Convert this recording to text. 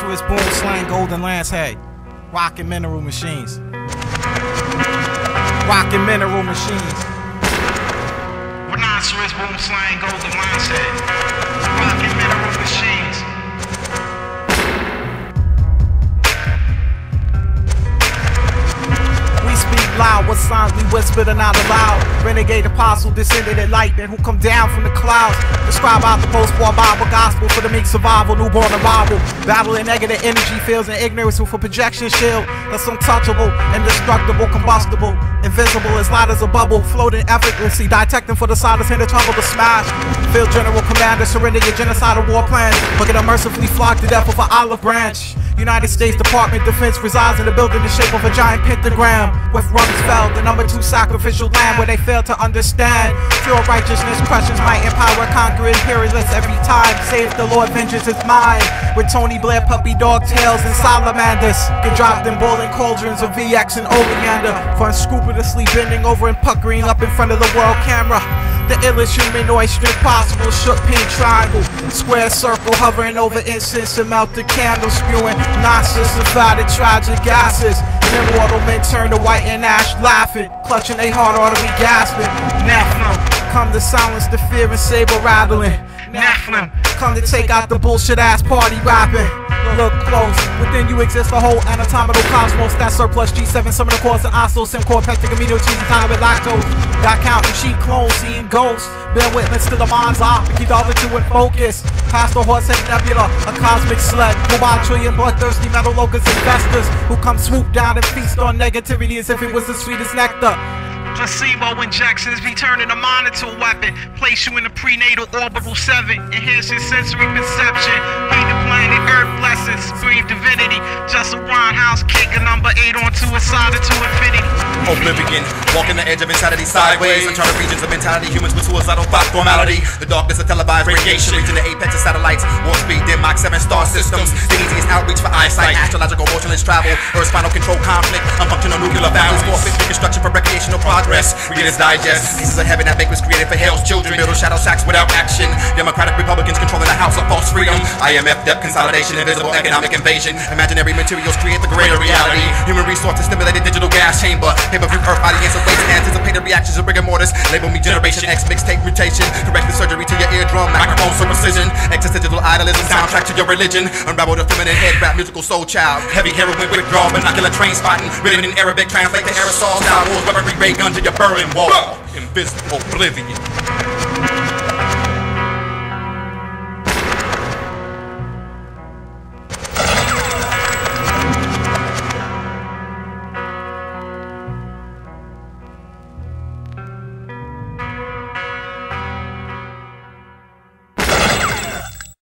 Rhinoceros, boom, slang, golden lance head. Rockin' mineral machines. Rockin' mineral machines. Rhinoceros, boom, slang, golden lance. What signs we whisper and not aloud. Renegade apostle, descended in lightning, who come down from the clouds. Describe out the post-war Bible gospel for the meek survival, newborn arrival. Battling negative energy fields and ignorance with a projection shield that's untouchable, indestructible, combustible, invisible, as light as a bubble, floating effortlessly, detecting for the silence in the trouble to smash. Field General Commander, surrender your genocidal war plan. Look at them mercifully flogged to death with an olive branch. United States Department of Defense resides in a building the shape of a giant pentagram. With Rumsfeld, the number two sacrificial lamb, where they fail to understand. Pure righteousness crushes might and power, conquer imperialists every time. Save the Lord, vengeance is mine. With Tony Blair, puppy dog tails, and salamanders. Get dropped in boiling cauldrons of VX and oleander. For unscrupulously bending over and puckering up in front of the world camera. The illest humanoid strip possible, shook pink triangle, square circle, hovering over incense and the candles, spewing nonsense about the tragic gases. Immortal men turn to white and ash, laughing, clutching a heart artery, gasping. Nephilim, come to silence the fear and saber rattling. Nephilim, come to take out the bullshit ass party rapping. Look close, within you exists a whole anatomical cosmos. That surplus G7, some of the cores and oscil, Simcore, pectic amino cheese, and time with lactose. Got counting sheep clones, seeing ghosts. Bear witness to the mind's eye, keep all into in focus. Past the Horsehead Nebula, a cosmic sled. Mobile trillion bloodthirsty metal locusts investors who come swoop down and feast on negativity as if it was the sweetest nectar. Placebo injections be turning a mind into weapon. Place you in a prenatal orbital seven. Enhance your sensory perception. Heat the planet, earth blessings. Breathe divinity. Just a house kick a number eight onto a side to infinity. Oblivion, walking the edge of insanity sideways. Uncharted regions of mentality, humans with suicidal thought formality. The darkness of televised radiation, reaching the apex of satellites. Warp speed, dim Mach 7 star systems. The easiest outreach for eyesight, astrological motionless travel. Earth's final control conflict, unfunctional nuclear families. Forfeit reconstruction for recreational progress. Reader's Digest, pieces of heaven that make was created for hell's children. Build shadow shacks without action. Democratic Republicans controlling the IMF debt consolidation, invisible economic invasion. Imaginary materials create the greater reality. Human resources stimulated digital gas chamber. Pay-per-view earth audience waste anticipated reactions of rigor mortis. Label me generation X mixtape mutation. Corrective surgery to your eardrum, microphone so precision. Existential idolism, soundtrack to your religion. Unravel the feminine head rap, musical soul child. Heavy heroin, withdrawal, binocular train spotting. Written in Arabic, translate the aerosol. Star Wars, weaponry, ray gun to your burning wall. Invisible oblivion.